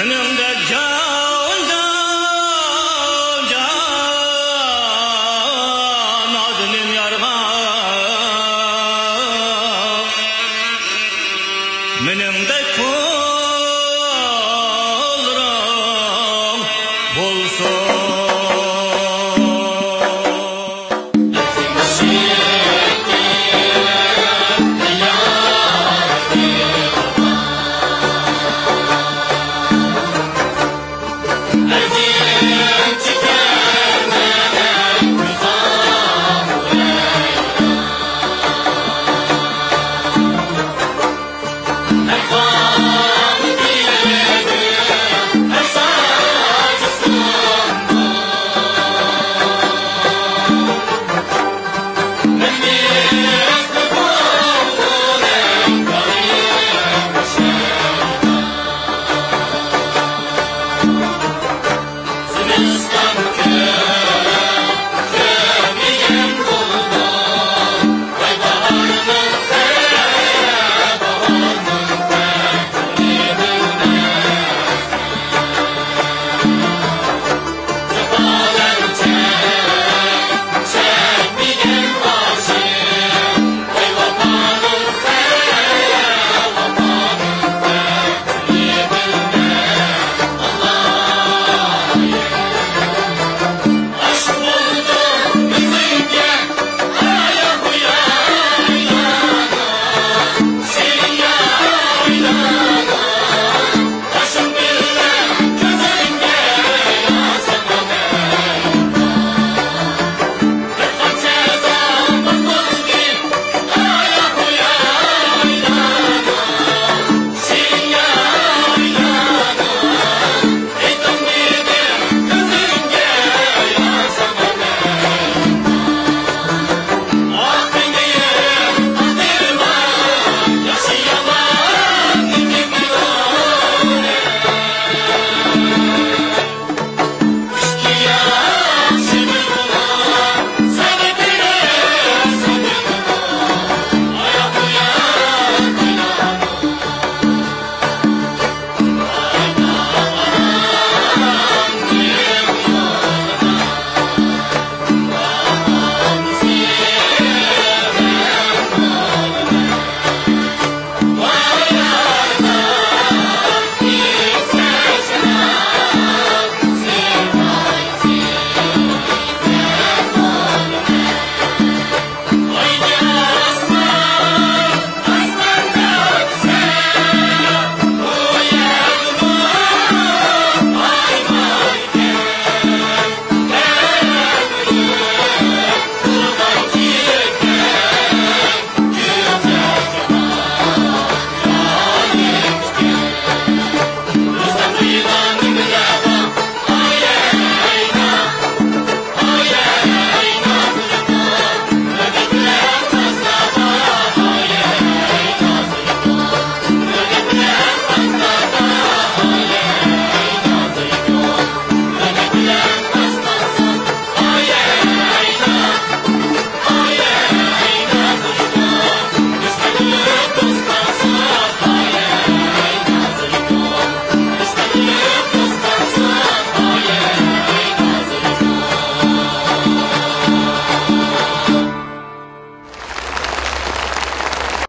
Kanımda can 내 거.